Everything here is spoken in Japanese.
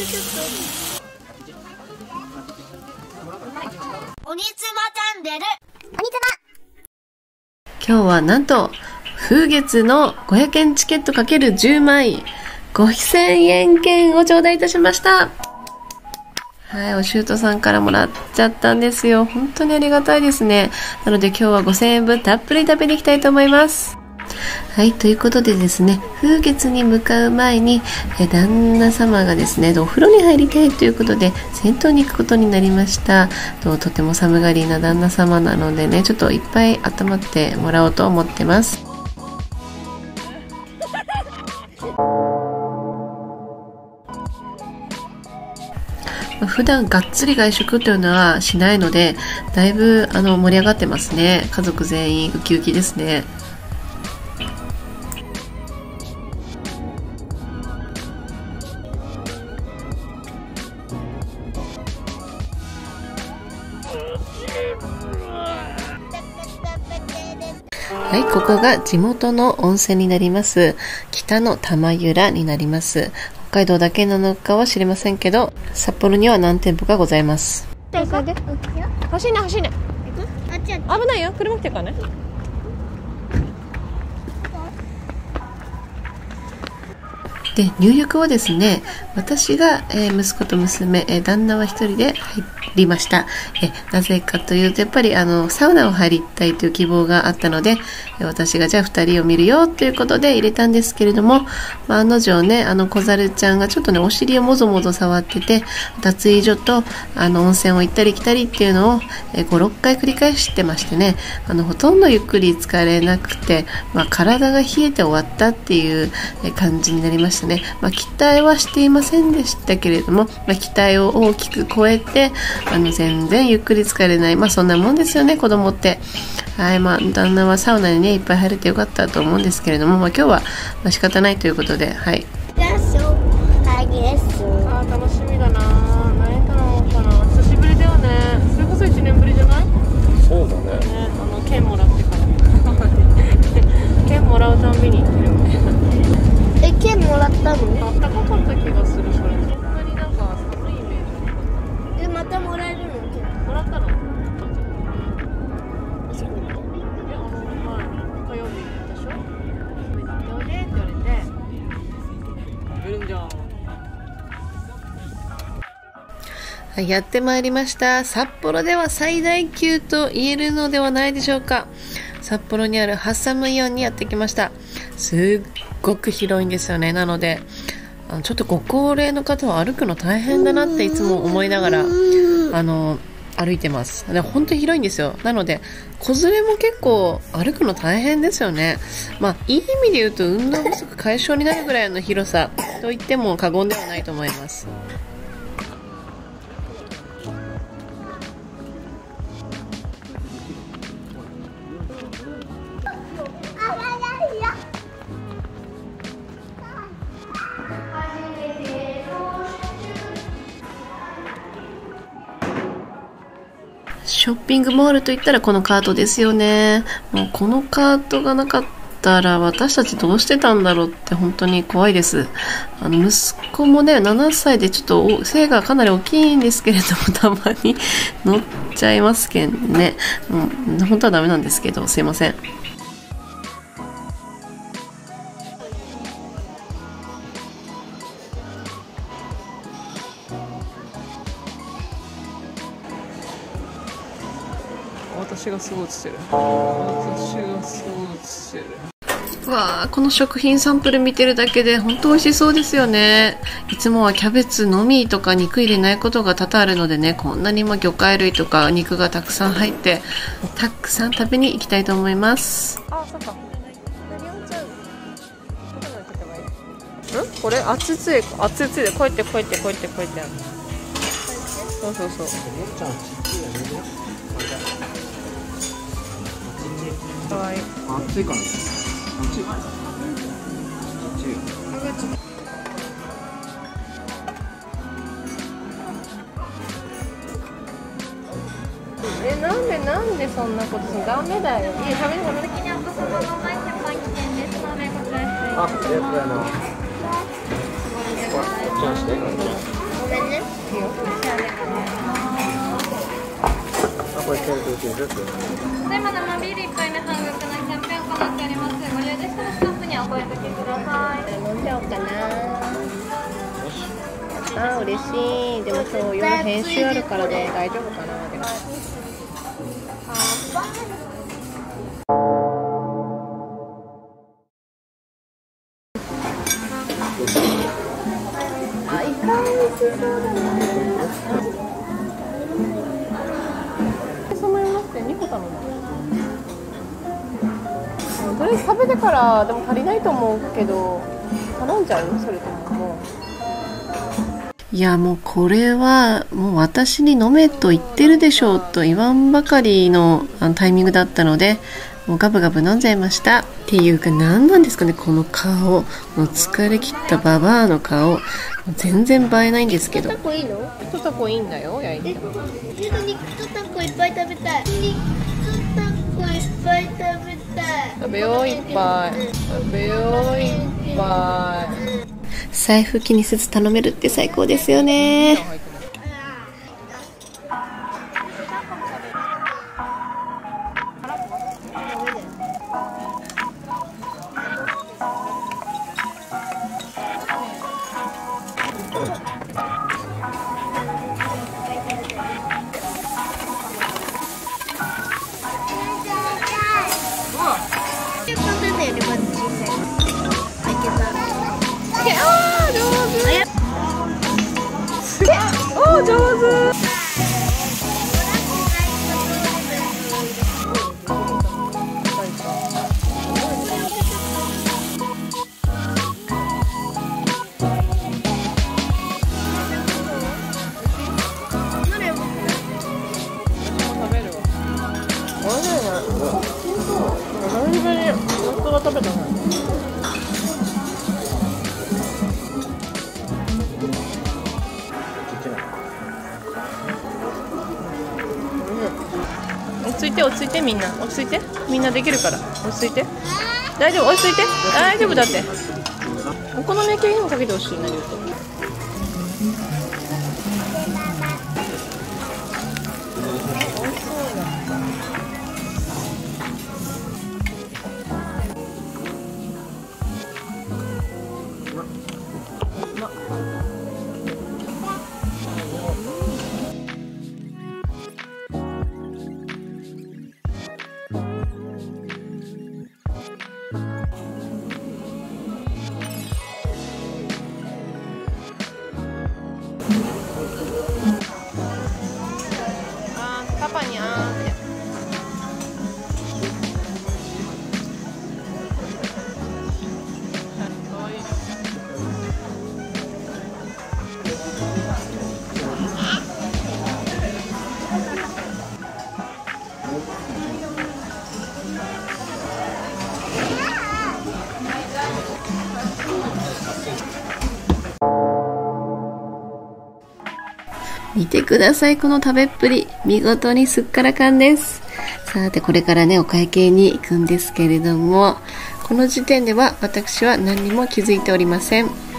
鬼妻チャンネル今日はなんと、風月の500円チケットかける10枚、5000円券を頂戴いたしました。はい、おしゅうとさんからもらっちゃったんですよ。本当にありがたいですね。なので今日は5000円分たっぷり食べに行きたいと思います。はい、ということでですね、風月に向かう前に、え旦那様がですね、お風呂に入りたいということで、銭湯に行くことになりました。ととても寒がりな旦那様なのでね、ちょっといっぱい温まってもらおうと思ってます。普段がっつり外食というのはしないので、だいぶあの盛り上がってますね。家族全員ウキウキですね。はい、ここが地元の温泉になります。北の玉浦になります。北海道だけなのかは知りませんけど、札幌には何店舗かございます。走んな走んな。あっちあっ危ないよ。車来てるからねで入浴はですね私が、えー息子と娘、えー旦那は一人で入りました、えなぜかというとやっぱりあのサウナを入りたいという希望があったので、私がじゃあ二人を見るよということで入れたんですけれども、まあ、案の定ねあの小猿ちゃんがちょっとねお尻をもぞもぞ触ってて脱衣所とあの温泉を行ったり来たりっていうのを、えー56回繰り返してましてねあのほとんどゆっくり疲れなくて、まあ、体が冷えて終わったっていう感じになりました。ね、まあ、期待はしていませんでしたけれども、まあ、期待を大きく超えてあの全然ゆっくり疲れない、まあ、そんなもんですよね子供って。はいまあ旦那はサウナにねいっぱい入れてよかったと思うんですけれども、まあ、今日は、仕方ないということではい。やってまいりました。札幌では最大級と言えるのではないでしょうか。札幌にあるハッサムイオンにやってきました。すっごく広いんですよね。なので、あのちょっとご高齢の方は歩くの大変だなっていつも思いながら、あの、歩いてます。で本当に広いんですよ。なので、子連れも結構歩くの大変ですよね。まあ、いい意味で言うと運動不足解消になるぐらいの広さと言っても過言ではないと思います。ショッピングモールといったらこのカートですよね。もうこのカートがなかったら私たちどうしてたんだろうって本当に怖いです。あの息子もね、7歳でちょっと背がかなり大きいんですけれども、たまに乗っちゃいますけんね。うん、本当はダメなんですけど、すいません。私がすごい映ってる。私がすごい映ってる。わあこの食品サンプル見てるだけで本当美味しそうですよね。いつもはキャベツのみとか肉入れないことが多々あるのでねこんなにも魚介類とか肉がたくさん入ってたくさん食べに行きたいと思います。あそっか。何をちゃうん？これ熱つい熱ついでこうやってこうやってこうやってこうやって。そうそうそうかわいい暑いから。暑い。暑い。えなんでなんでそんなことするの？ダメだよいや食べる食べる先にお子様の前にパン来てんですあ、ありがとうございまますす。こっちにして。めんねあこれ検討中ですただい。ま生ビール1杯目半額なキャンペーンを行っておりますご利用でしたらスタッフにお声掛けください。飲んじゃおうかなあー嬉しい。でも今日夜編集あるからね大丈夫かなでもあい。か美味しそうだなますって2個頼むとりあえず食べてからでも足りないと思うけど頼んじゃう？それとももう。いやもうこれはもう私に飲めと言ってるでしょうと言わんばかりのあのタイミングだったのでもうガブガブ飲んじゃいました。っていうか何なんですかねこの顔。もう疲れ切ったババアの顔。全然映えないんですけど。タコいいの？とタコいいんだよ焼いえても肉とタコいっぱい食べたいぱい食べたい食べよういっぱい。食べよういっぱい。財布気にせず頼めるって最高ですよね。食べるわおい。しい。ね久しぶりに夫が食べたね落ち着い。て落ち着い。てみんな落ち着い。てみんなできるから落ち着い。て大丈夫落ち着い。て大丈夫だってお好み焼きにもかけてほしい何言うと。見てください、この食べっぷり。見事にすっからかんです。さて、これからね、お会計に行くんですけれども、この時点では私は何にも気づいておりません。